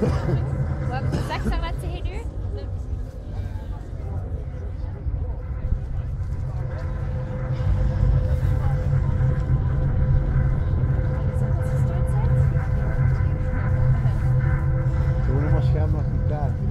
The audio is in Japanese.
Ha ha ha. chama cuidado.